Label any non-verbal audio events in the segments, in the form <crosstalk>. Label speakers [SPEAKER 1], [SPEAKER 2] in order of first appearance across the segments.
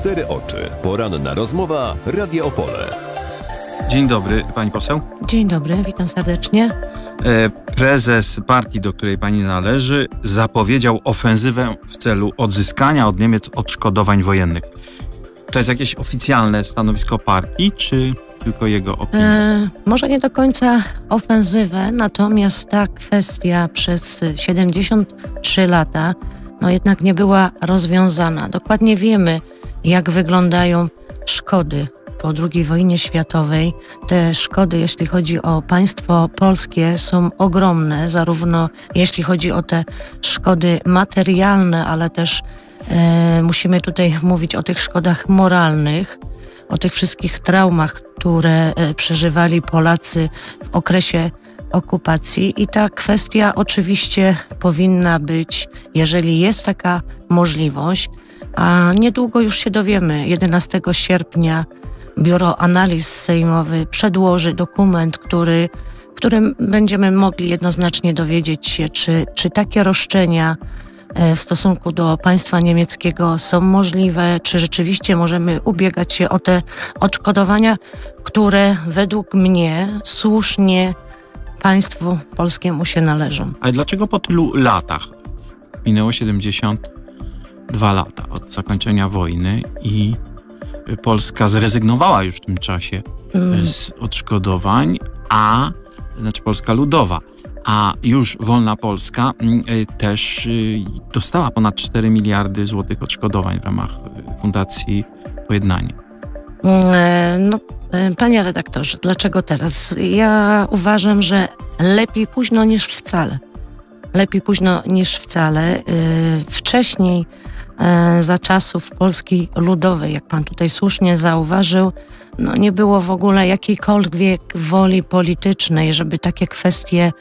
[SPEAKER 1] cztery oczy. Poranna rozmowa Radio Opole.
[SPEAKER 2] Dzień dobry, pani poseł.
[SPEAKER 3] Dzień dobry, witam serdecznie.
[SPEAKER 2] E, prezes partii, do której pani należy, zapowiedział ofensywę w celu odzyskania od Niemiec odszkodowań wojennych. To jest jakieś oficjalne stanowisko partii, czy tylko jego opinia? E,
[SPEAKER 3] może nie do końca ofensywę, natomiast ta kwestia przez 73 lata no jednak nie była rozwiązana. Dokładnie wiemy, jak wyglądają szkody po II wojnie światowej. Te szkody, jeśli chodzi o państwo polskie, są ogromne, zarówno jeśli chodzi o te szkody materialne, ale też e, musimy tutaj mówić o tych szkodach moralnych, o tych wszystkich traumach, które e, przeżywali Polacy w okresie okupacji. I ta kwestia oczywiście powinna być, jeżeli jest taka możliwość, a niedługo już się dowiemy, 11 sierpnia Biuro Analiz Sejmowy przedłoży dokument, który, w którym będziemy mogli jednoznacznie dowiedzieć się, czy, czy takie roszczenia e, w stosunku do państwa niemieckiego są możliwe, czy rzeczywiście możemy ubiegać się o te odszkodowania, które według mnie słusznie państwu polskiemu się należą.
[SPEAKER 2] Ale dlaczego po tylu latach, minęło 72 lata od zakończenia wojny i Polska zrezygnowała już w tym czasie mm. z odszkodowań, a znaczy Polska Ludowa, a już Wolna Polska mm, y, też y, dostała ponad 4 miliardy złotych odszkodowań w ramach y, Fundacji Pojednanie.
[SPEAKER 3] Mm, e, no, e, panie redaktorze, dlaczego teraz? Ja uważam, że lepiej późno niż wcale. Lepiej późno niż wcale. Wcześniej E, za czasów Polski Ludowej, jak pan tutaj słusznie zauważył, no nie było w ogóle jakiejkolwiek woli politycznej, żeby takie kwestie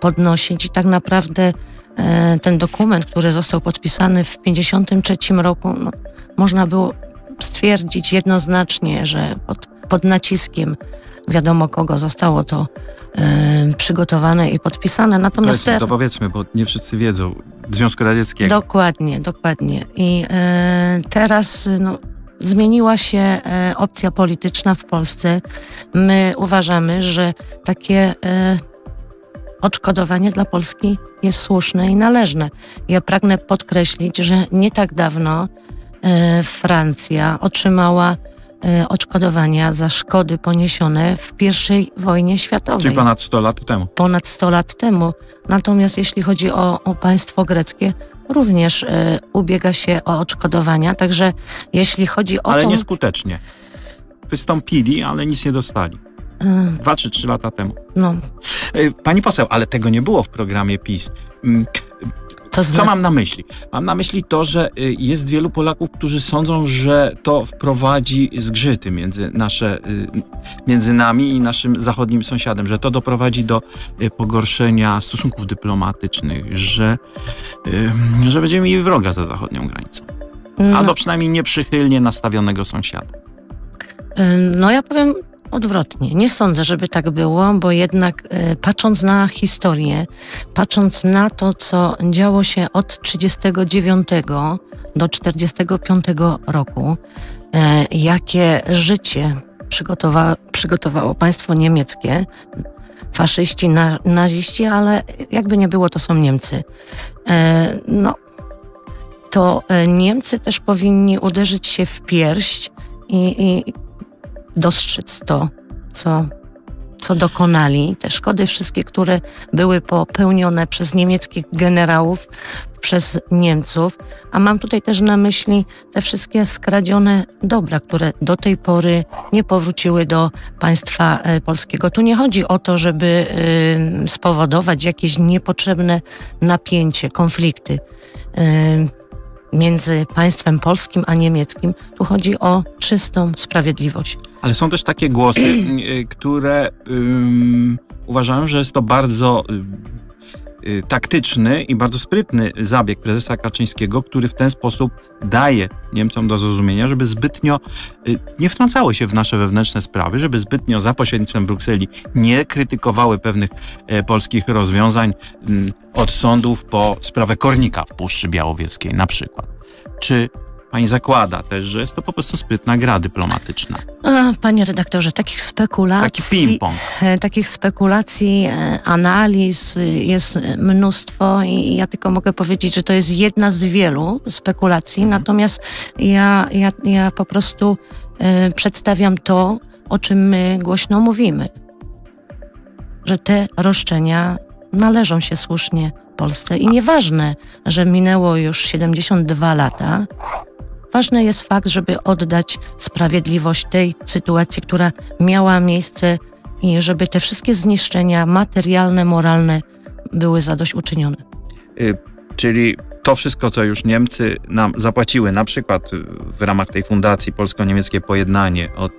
[SPEAKER 3] podnosić i tak naprawdę e, ten dokument, który został podpisany w 1953 roku, no, można było stwierdzić jednoznacznie, że pod, pod naciskiem wiadomo kogo zostało to y, przygotowane i podpisane.
[SPEAKER 2] Natomiast powiedzmy, to powiedzmy, bo nie wszyscy wiedzą. Związku Radzieckiego.
[SPEAKER 3] Dokładnie, dokładnie. I y, teraz no, zmieniła się y, opcja polityczna w Polsce. My uważamy, że takie odszkodowanie dla Polski jest słuszne i należne. Ja pragnę podkreślić, że nie tak dawno Francja otrzymała E, odszkodowania za szkody poniesione w I wojnie światowej.
[SPEAKER 2] Czyli ponad 100 lat temu.
[SPEAKER 3] Ponad 100 lat temu. Natomiast jeśli chodzi o, o państwo greckie, również e, ubiega się o odszkodowania, także jeśli chodzi o
[SPEAKER 2] Ale
[SPEAKER 3] tą...
[SPEAKER 2] nieskutecznie. Wystąpili, ale nic nie dostali. E. Dwa czy trzy lata temu. No. Pani poseł, ale tego nie było w programie PiS. To zna... Co mam na myśli? Mam na myśli to, że y, jest wielu Polaków, którzy sądzą, że to wprowadzi zgrzyty między, nasze, y, między nami i naszym zachodnim sąsiadem, że to doprowadzi do y, pogorszenia stosunków dyplomatycznych, że, że będziemy mieli wroga za zachodnią granicą. No. Albo przynajmniej nieprzychylnie nastawionego sąsiada.
[SPEAKER 3] No ja powiem Odwrotnie. Nie sądzę, żeby tak było, bo jednak e, patrząc na historię, patrząc na to, co działo się od 39 do 45 roku, e, jakie życie przygotowa przygotowało państwo niemieckie, faszyści, na naziści, ale jakby nie było, to są Niemcy. E, no, to Niemcy też powinni uderzyć się w pierś i, i dostrzec to, co, co dokonali, te szkody wszystkie, które były popełnione przez niemieckich generałów, przez Niemców, a mam tutaj też na myśli te wszystkie skradzione dobra, które do tej pory nie powróciły do państwa e, polskiego. Tu nie chodzi o to, żeby spowodować jakieś niepotrzebne napięcie, konflikty między państwem polskim a niemieckim. Tu chodzi o czystą sprawiedliwość.
[SPEAKER 2] Ale są też takie głosy, <clears throat> y, które um, że jest to bardzo y, taktyczny i bardzo sprytny zabieg prezesa Kaczyńskiego, który w ten sposób daje Niemcom do zrozumienia, żeby zbytnio y, nie wtrącały się w nasze wewnętrzne sprawy, żeby zbytnio za pośrednictwem Brukseli nie krytykowały pewnych e, polskich rozwiązań od sądów po sprawę Kornika w Puszczy Białowieskiej na przykład. Czy Pani zakłada też, że jest to po prostu sprytna gra dyplomatyczna.
[SPEAKER 3] Panie redaktorze, takich spekulacji.
[SPEAKER 2] Taki.
[SPEAKER 3] E, takich spekulacji, e, analiz e, jest mnóstwo i ja tylko mogę powiedzieć, że to jest jedna z wielu spekulacji, mhm. natomiast ja, ja, ja po prostu przedstawiam to, o czym my głośno mówimy. Że te roszczenia należą się słusznie Polsce i nieważne, że minęło już 72 lata, ważny jest fakt, żeby oddać sprawiedliwość tej sytuacji, która miała miejsce i żeby te wszystkie zniszczenia materialne, moralne były zadośćuczynione.
[SPEAKER 2] Y, czyli to wszystko, co już Niemcy nam zapłaciły, na przykład w ramach tej fundacji Polsko-Niemieckie Pojednanie od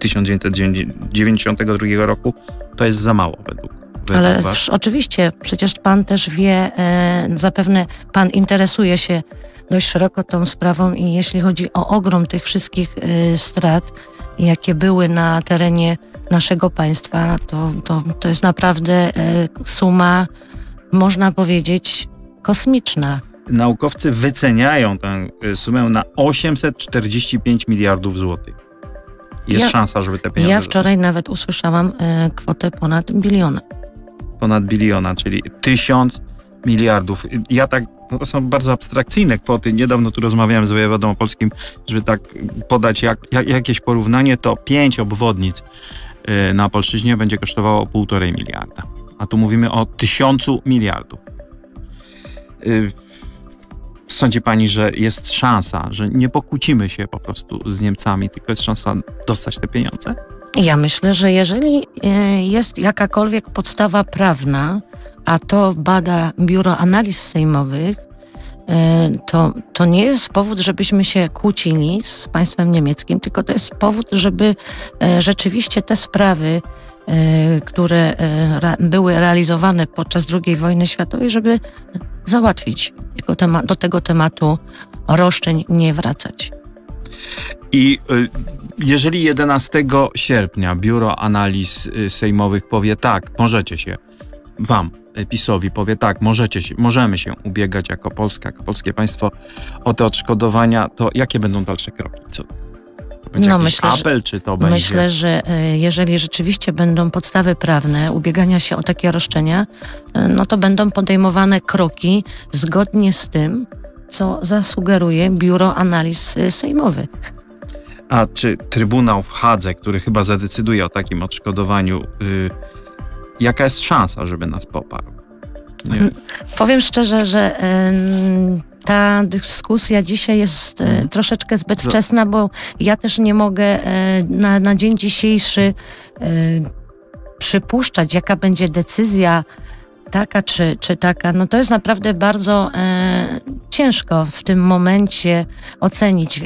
[SPEAKER 2] 1992 roku, to jest za mało według
[SPEAKER 3] ale w, oczywiście, przecież pan też wie, e, zapewne pan interesuje się dość szeroko tą sprawą i jeśli chodzi o ogrom tych wszystkich e, strat, jakie były na terenie naszego państwa, to, to, to jest naprawdę e, suma, można powiedzieć, kosmiczna.
[SPEAKER 2] Naukowcy wyceniają tę e, sumę na 845 miliardów złotych. Jest ja, szansa, żeby te pieniądze...
[SPEAKER 3] Ja wczoraj nawet usłyszałam e, kwotę ponad biliona
[SPEAKER 2] ponad biliona, czyli tysiąc miliardów. Ja tak, no to są bardzo abstrakcyjne kwoty. Niedawno tu rozmawiałem z wojewodą polskim, żeby tak podać jak, jak, jakieś porównanie, to pięć obwodnic y, na Polszczyźnie będzie kosztowało półtorej miliarda. A tu mówimy o tysiącu miliardów. Y, sądzi pani, że jest szansa, że nie pokłócimy się po prostu z Niemcami, tylko jest szansa dostać te pieniądze?
[SPEAKER 3] Ja myślę, że jeżeli e, jest jakakolwiek podstawa prawna, a to bada Biuro Analiz Sejmowych, e, to, to nie jest powód, żebyśmy się kłócili z państwem niemieckim, tylko to jest powód, żeby e, rzeczywiście te sprawy, które były realizowane podczas II wojny światowej, żeby załatwić. Do tego tematu roszczeń nie wracać.
[SPEAKER 2] I jeżeli 11 sierpnia Biuro Analiz y, Sejmowych powie tak, możecie się, wam, PiSowi powie tak, możecie się, możemy się ubiegać jako Polska, jako polskie państwo o te odszkodowania, to jakie będą dalsze kroki? Co? No, myślę, apel, czy to będzie...
[SPEAKER 3] Myślę, że y, jeżeli rzeczywiście będą podstawy prawne ubiegania się o takie roszczenia, no to będą podejmowane kroki zgodnie z tym, co zasugeruje Biuro Analiz Sejmowych.
[SPEAKER 2] A czy Trybunał w Hadze, który chyba zadecyduje o takim odszkodowaniu, yy, jaka jest szansa, żeby nas poparł?
[SPEAKER 3] Nie. Powiem szczerze, że yy, ta dyskusja dzisiaj jest yy, troszeczkę zbyt wczesna, bo ja też nie mogę y, na, na dzień dzisiejszy y, przypuszczać, jaka będzie decyzja taka czy, czy taka, no to jest naprawdę bardzo e, ciężko w tym momencie ocenić, e,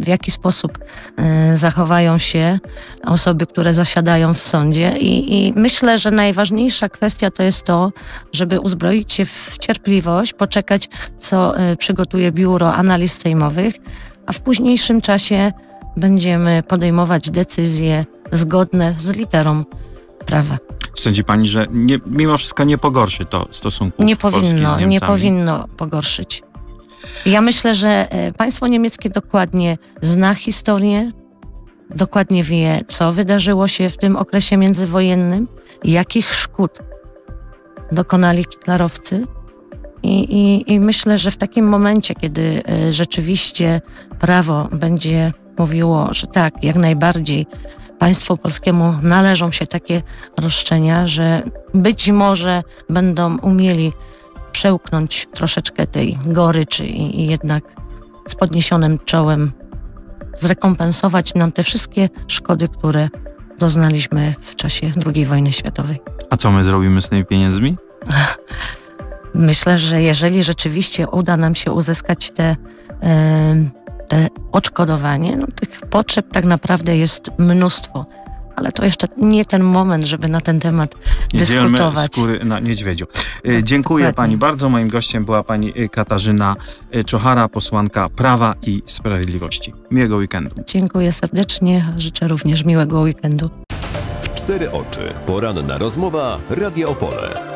[SPEAKER 3] w jaki sposób e, zachowają się osoby, które zasiadają w sądzie. I, I myślę, że najważniejsza kwestia to jest to, żeby uzbroić się w cierpliwość, poczekać, co e, przygotuje Biuro Analiz Sejmowych, a w późniejszym czasie będziemy podejmować decyzje zgodne z literą prawa.
[SPEAKER 2] Sądzi pani, że nie, mimo wszystko nie pogorszy to stosunków
[SPEAKER 3] nie powinno, Nie powinno pogorszyć. Ja myślę, że e, państwo niemieckie dokładnie zna historię, dokładnie wie, co wydarzyło się w tym okresie międzywojennym, jakich szkód dokonali hitlerowcy. I, i, I myślę, że w takim momencie, kiedy e, rzeczywiście prawo będzie mówiło, że tak, jak najbardziej państwu polskiemu należą się takie roszczenia, że być może będą umieli przełknąć troszeczkę tej goryczy i, i jednak z podniesionym czołem zrekompensować nam te wszystkie szkody, które doznaliśmy w czasie II wojny światowej.
[SPEAKER 2] A co my zrobimy z tymi pieniędzmi?
[SPEAKER 3] Myślę, że jeżeli rzeczywiście uda nam się uzyskać te te odszkodowanie, no, tych potrzeb tak naprawdę jest mnóstwo. Ale to jeszcze nie ten moment, żeby na ten temat nie dyskutować.
[SPEAKER 2] skóry na niedźwiedziu. E, tak, Dziękuję dokładnie. pani bardzo. Moim gościem była pani e, Katarzyna e, Czochara, posłanka Prawa i Sprawiedliwości. Miłego weekendu.
[SPEAKER 3] Dziękuję serdecznie. Życzę również miłego weekendu.
[SPEAKER 1] Cztery oczy. Poranna rozmowa. Radio Opole.